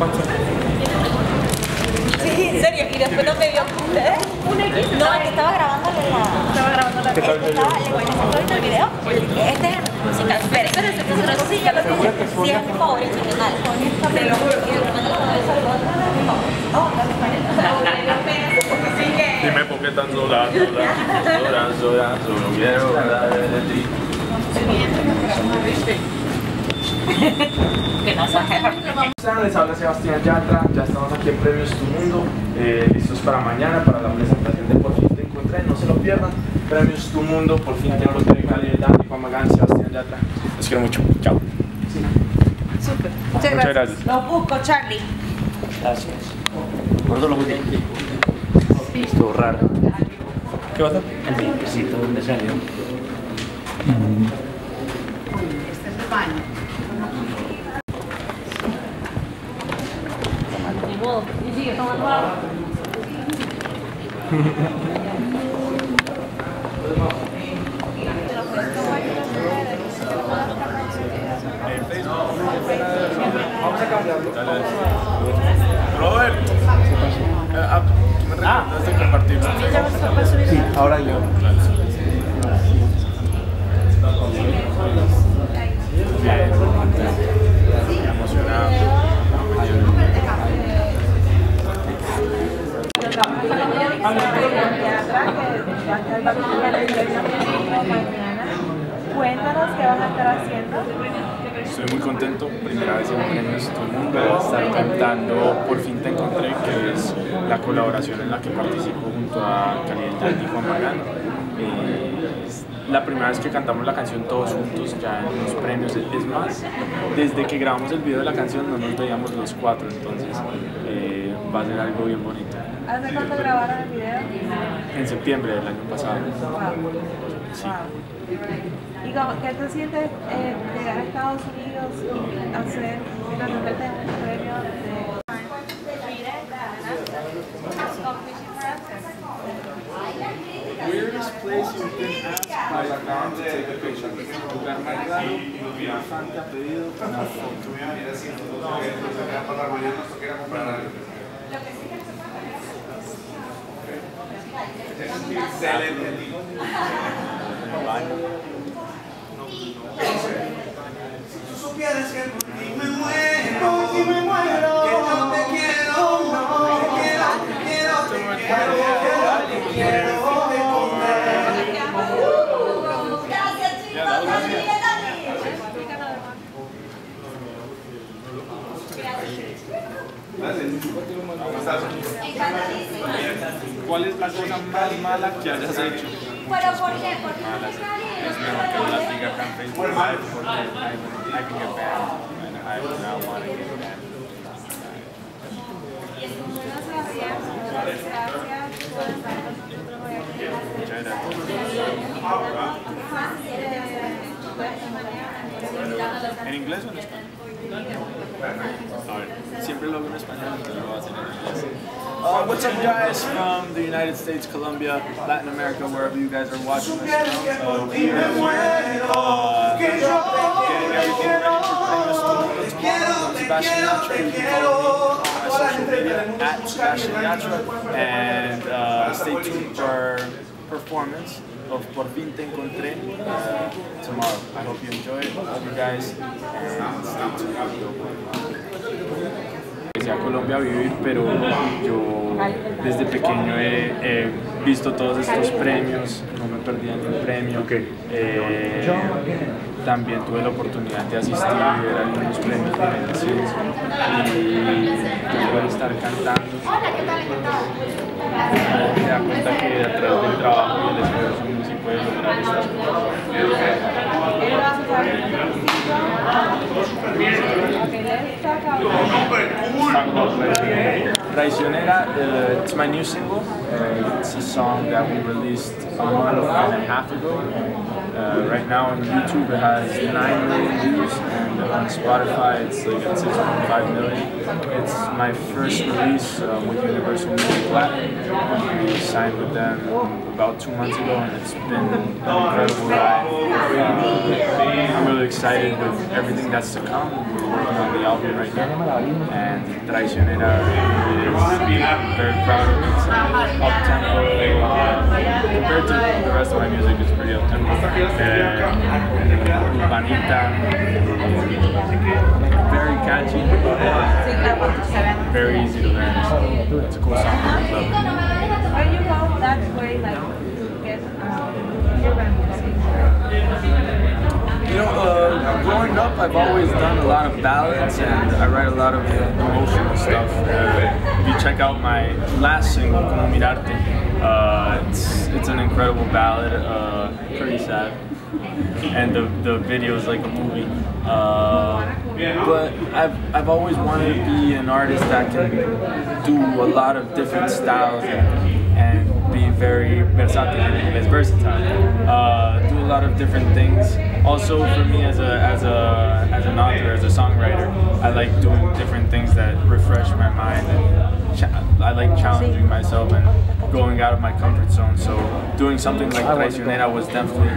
¿Cuánto? Sí, en serio. Y después no me vio. ¿Eh? No, es que estaba grabándole la. Estaba grabando la. ¿Qué tal, Estaba, le el video. Este es el musical. Espera, espera, espera. Sí, ya lo tengo. Sí, es mi favorito original. Te lo juro. Y el hermano lo debe saludar. Así que. Dime por qué tan sola, sola, sola, sola, solo quiero hablar de ti. Que no Les habla Sebastián Yatra, ya estamos aquí en Premios Tu Mundo, eh, listos para mañana, para la presentación de Por fin te encontré, no se lo pierdan. Premios Tu Mundo, Por fin te encontré, Cali, Dani, Juan Magán, Sebastián Yatra. Los quiero mucho, chao. Súper. Muchas Muchas gracias. gracias. Los busco, Charlie. Gracias. Gordo lo útil. Estuvo raro. ¿Qué pasa? El vientecito, ¿dónde salió? Este es el baño. 自己放的。colaboración en la que participo junto a Caliente y Juan Magán. Eh, es la primera vez que cantamos la canción todos juntos ya en los premios. Es más, desde que grabamos el video de la canción no nos veíamos los cuatro, entonces eh, va a ser algo bien bonito. ¿Hace cuánto grabaron el video? En septiembre del año pasado. Wow. Sí. Wow. ¿Y cómo, qué te sientes eh, llegar a Estados Unidos y hacer, resolverte en un premio de... by a fan to take a picture. Lugar más raro que una fan te ha pedido una foto. supieras que por ti me muero, ¿Cuál es la cosa más mala que hayas hecho? ¿Pero por qué? ¿Por qué? Malas. Es mejor que no las diga acá en Facebook I, can get and I do not want to get. Muchas gracias. ¿En inglés o en español? A ver, siempre lo en español, lo voy en inglés. Uh, what's up, guys, from the United States, Colombia, Latin America, wherever you guys are watching this from. Uh, we are here, uh, getting everything ready for Premios tomorrow. Sebastian Yatra. You can follow me on my social media at Sebastian Yatra. And uh, stay tuned for our performance of Por Fin Te Encontré uh, tomorrow. I hope you enjoy it. Love you guys. And stay tuned. Empecé a Colombia a vivir, pero yo desde pequeño he, he visto todos estos premios, no me perdí ningún premio. Eh, también tuve la oportunidad de asistir a algunos premios de Venecias y poder estar cantando. Me da cuenta que a través del trabajo y el esfuerzo Traicionera, uh, it's my new single. Uh, it's a song that we released a month and a half ago. Uh, right now on YouTube it has 9 million views and on Spotify it's like at 6.5 million. It's my first release uh, with Universal Music Latin. We signed with them about two months ago and it's been an incredible ride. Uh, I'm really excited with everything that's to come. We're working on the album right now, and Traicionera is very proud of it. It's up tempo. Uh, compared to the rest of my music, it's pretty up tempo. Uh, Vanita, very catchy, very easy to learn. So it's a cool song for the club. When you go that way, like to get um, urban. You know, uh, growing up, I've always done a lot of ballads and I write a lot of emotional stuff. Uh, if you check out my last single, Como Mirarte, uh, it's, it's an incredible ballad, uh, pretty sad. And the, the video is like a movie. Uh, but I've, I've always wanted to be an artist that can do a lot of different styles and, and be very versatile. Uh, do a lot of different things. Also, for me as a as a as an author, as a songwriter, I like doing different things that refresh my mind and I like challenging myself and going out of my comfort zone. So doing something like Traicionera was definitely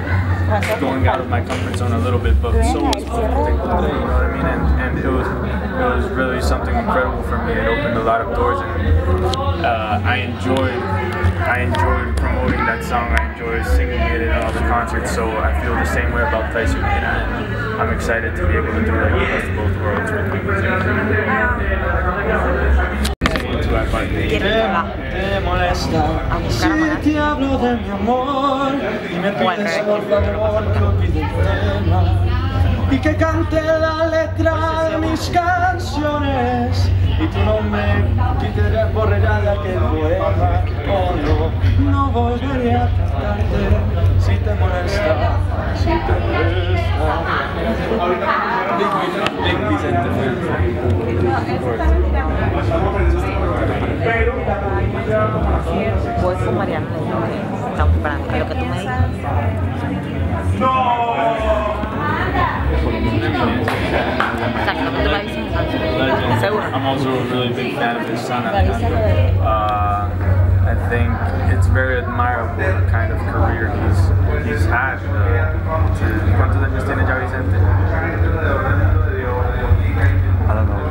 going out of my comfort zone a little bit, but so was Porque you know what I mean? And, and it was it was really something incredible for me. It opened a lot of doors, and uh, I enjoyed I enjoyed promoting that song. I enjoy singing it at all the concerts. So I feel the same way about Traicionera, and I'm excited to be able to do like the best of both worlds with my music. Y que cante la letra de mis canciones y tú no me por de aquel poema oh no, no volveré a cantarte si te molesta, si te molesta Vicente fan. Voy con Mariana, le digo que estamos esperando. Lo que tú me digas. Exacto, que dices. Legend. I'm also a really big fan of his son Uh, I think it's very admirable the kind of career he's he's had. Uh, to- ¿Cuántos años tiene ya Vicente? I don't know.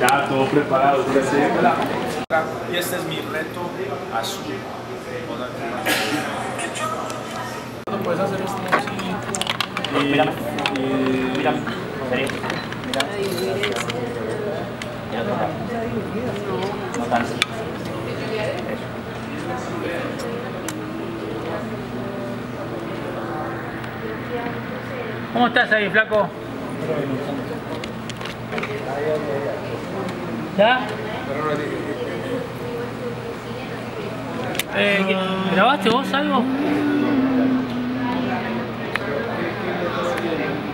Ya, todo preparado. Y este es mi reto azul. Puedes hacer esto así. Tanto. ¿Cómo estás ahí, flaco? ¿Ya? Eh, ¿qué- ¿Grabaste vos algo?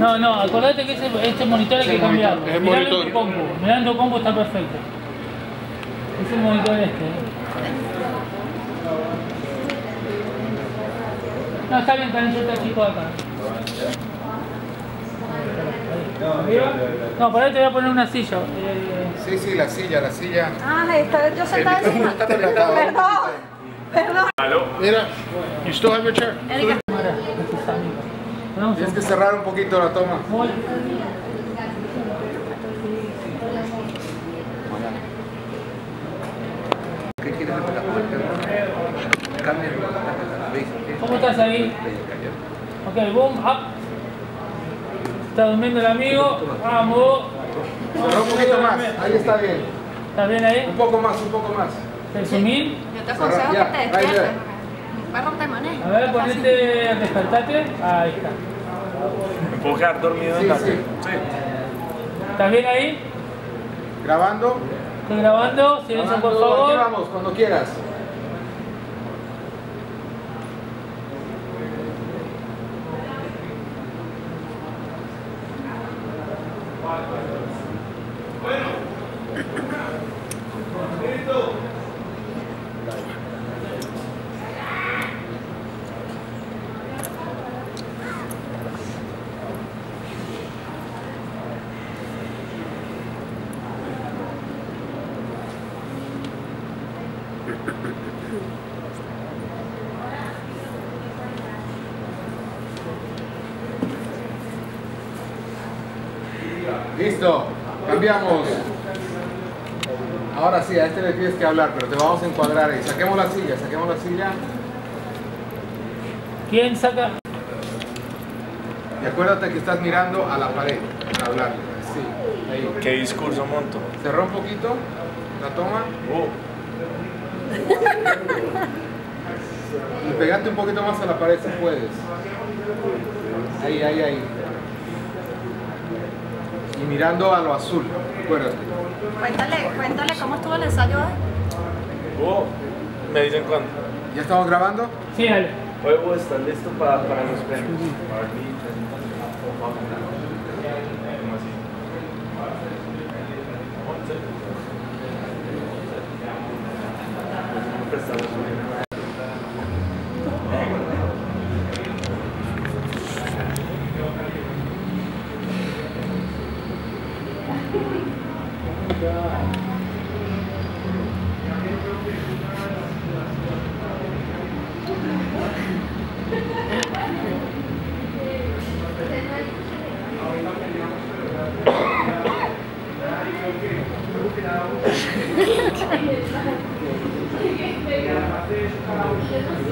No, no, acordate que ese, este monitor hay que cambiarlo. En tu compu. Mirá en tu compu está perfecto. Es el monitor este. ¿eh? No, está bien, también yo te chico acá. No, por ahí te voy a poner una silla. Eh, Sí, sí, la silla, la silla. Ah, está, yo sentada encima. Está. Perdón, perdón. Mira, you still have your chair. Erika. Ahora, este es amigo. Vamos a Tienes que cerrar un poquito la toma. Muy- ¿Qué quieres hacer la Cambia. ¿Cómo estás ahí? Ok, boom, up. Está durmiendo el amigo. Vamos. Cerra un poquito más. Ahí está bien. ¿Estás bien ahí? Un poco más, un poco más. ¿Te sumí? Yo te aconsejo Ya, que te despiertes. A ver, ponete, despertate. Ahí está. ¿Me puedo quedar dormido en Sí, la sí. ¿Estás bien ahí? Grabando. Estoy grabando. Silencio, por favor. vamos, cuando quieras. Listo, cambiamos. Ahora sí, a este le tienes que hablar, pero te vamos a encuadrar ahí. Saquemos la silla, saquemos la silla. ¿Quién saca? Y acuérdate que estás mirando a la pared para hablarle. Sí, ahí. ¿Qué discurso monto? Cerró un poquito la toma. Y pegate un poquito más a la pared si puedes. Ahí, ahí, ahí y mirando a lo azul, acuérdate. Cuéntale, cuéntale cómo estuvo el ensayo hoy. Me dicen cuándo. ¿Ya estamos grabando? Sí, dale. Hoy vos estás listo para, para los premios. Thank you.